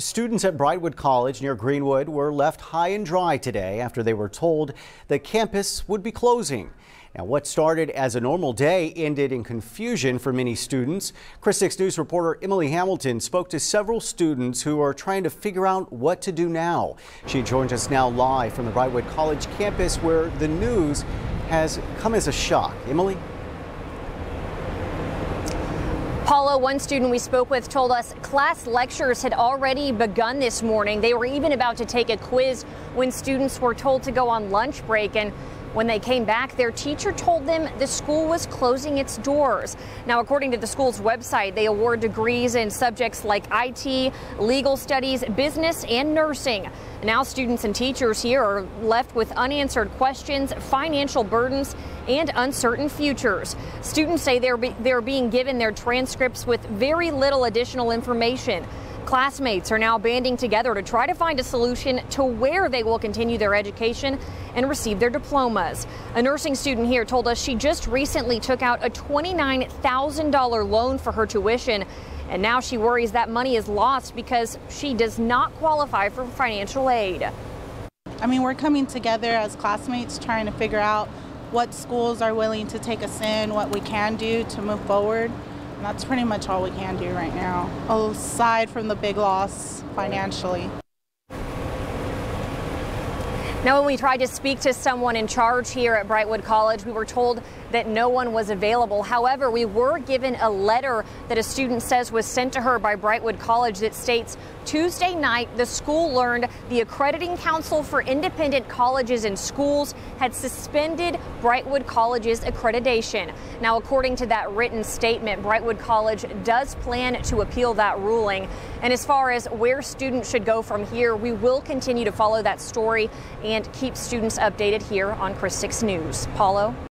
Students at Brightwood College near Greenwood were left high and dry today after they were told the campus would be closing. Now, what started as a normal day ended in confusion for many students. KRIS 6 News reporter Emily Hamilton spoke to several students who are trying to figure out what to do now. She joins us now live from the Brightwood College campus where the news has come as a shock. Emily? Paula, one student we spoke with told us class lectures had already begun this morning. They were even about to take a quiz when students were told to go on lunch break. And when they came back, their teacher told them the school was closing its doors. Now, according to the school's website, they award degrees in subjects like IT, legal studies, business, and nursing. Now, students and teachers here are left with unanswered questions, financial burdens, and uncertain futures. Students say they're, be they're being given their transcripts with very little additional information. Classmates are now banding together to try to find a solution to where they will continue their education and receive their diplomas. A nursing student here told us she just recently took out a $29,000 loan for her tuition. And now she worries that money is lost because she does not qualify for financial aid. I mean, we're coming together as classmates trying to figure out what schools are willing to take us in, what we can do to move forward. That's pretty much all we can do right now, aside from the big loss financially. Now, when we tried to speak to someone in charge here at Brightwood College, we were told that no one was available. However, we were given a letter that a student says was sent to her by Brightwood College that states Tuesday night, the school learned the Accrediting Council for Independent Colleges and Schools had suspended Brightwood College's accreditation. Now, according to that written statement, Brightwood College does plan to appeal that ruling. And as far as where students should go from here, we will continue to follow that story and keep students updated here on KRIS 6 News. Paula?